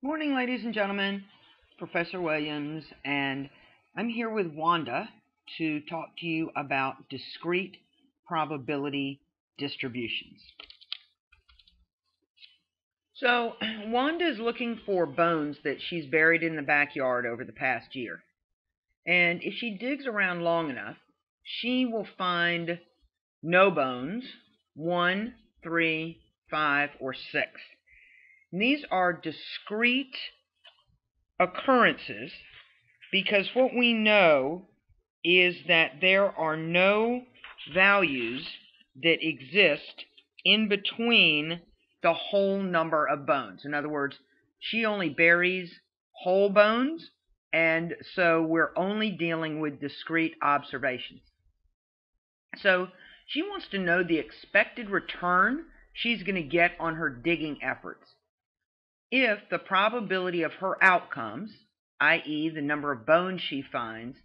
Morning, ladies and gentlemen. Professor Williams, and I'm here with Wanda to talk to you about discrete probability distributions. So, Wanda is looking for bones that she's buried in the backyard over the past year. And if she digs around long enough, she will find no bones, one, three, five, or six. And these are discrete occurrences because what we know is that there are no values that exist in between the whole number of bones. In other words, she only buries whole bones, and so we're only dealing with discrete observations. So she wants to know the expected return she's going to get on her digging efforts. If the probability of her outcomes, i.e., the number of bones she finds,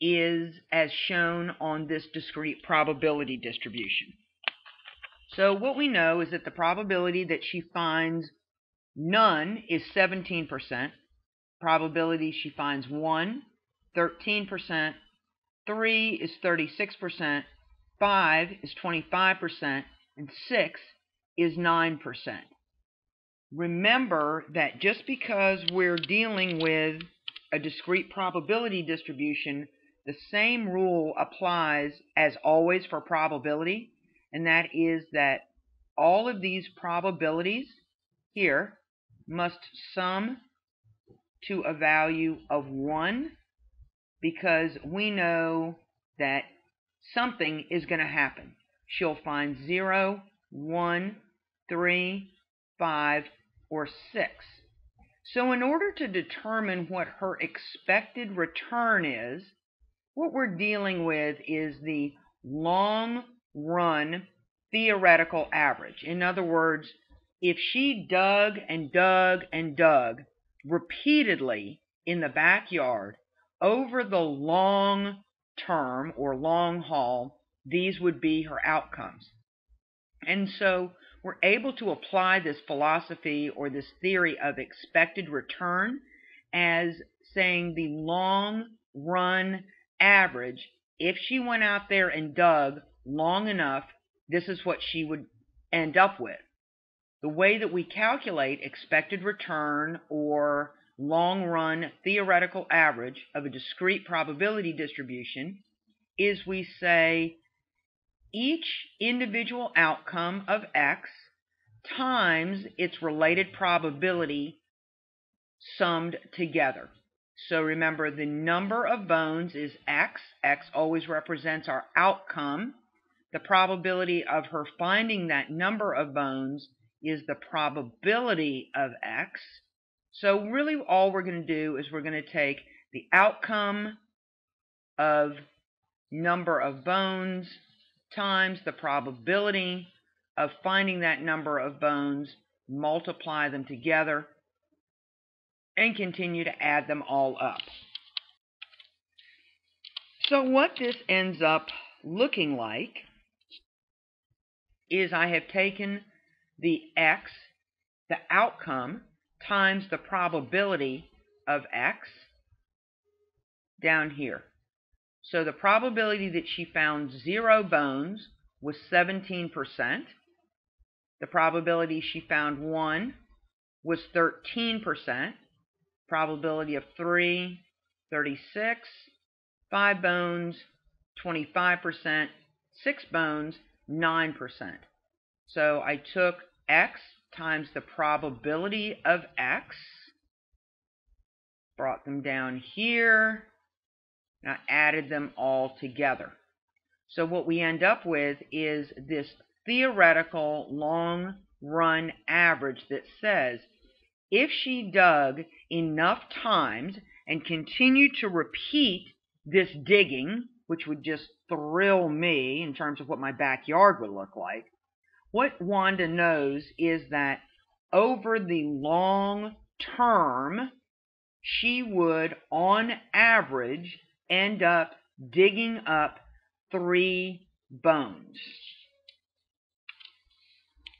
is as shown on this discrete probability distribution. So what we know is that the probability that she finds none is 17%, probability she finds 1, 13%, 3 is 36%, 5 is 25%, and 6 is 9%. Remember that just because we're dealing with a discrete probability distribution, the same rule applies as always for probability and that is that all of these probabilities here must sum to a value of 1 because we know that something is going to happen. She'll find 0, 1, 3, 5, or 6. So in order to determine what her expected return is, what we're dealing with is the long run theoretical average. In other words, if she dug and dug and dug repeatedly in the backyard over the long term or long haul, these would be her outcomes. And so we're able to apply this philosophy or this theory of expected return as saying the long run average. If she went out there and dug long enough, this is what she would end up with. The way that we calculate expected return or long run theoretical average of a discrete probability distribution is we say each individual outcome of x times its related probability summed together. So remember, the number of bones is x. x always represents our outcome the probability of her finding that number of bones is the probability of x. So really all we're going to do is we're going to take the outcome of number of bones times the probability of finding that number of bones, multiply them together, and continue to add them all up. So what this ends up looking like is I have taken the x, the outcome, times the probability of x down here. So the probability that she found zero bones was 17%. The probability she found one was 13%. Probability of three, 36. Five bones, 25%. Six bones, 9%. So I took x times the probability of x, brought them down here, and I added them all together. So what we end up with is this theoretical long run average that says if she dug enough times and continued to repeat this digging, which would just thrill me in terms of what my backyard would look like. What Wanda knows is that over the long term, she would, on average, end up digging up three bones.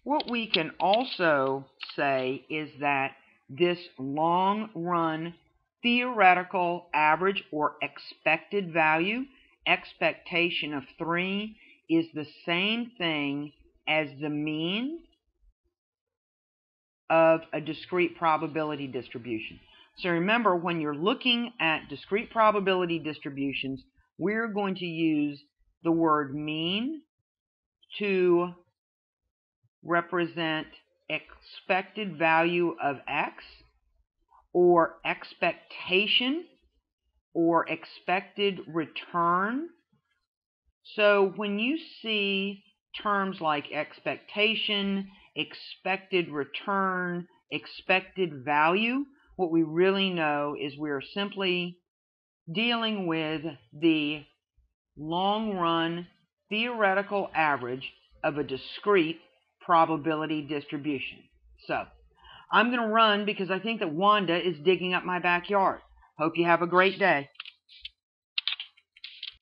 What we can also say is that this long run theoretical average or expected value, expectation of 3, is the same thing as the mean of a discrete probability distribution. So remember, when you're looking at discrete probability distributions, we're going to use the word mean to represent expected value of x or expectation or expected return. So when you see terms like expectation, expected return, expected value, what we really know is we're simply dealing with the long run theoretical average of a discrete probability distribution. So I'm going to run because I think that Wanda is digging up my backyard. Hope you have a great day.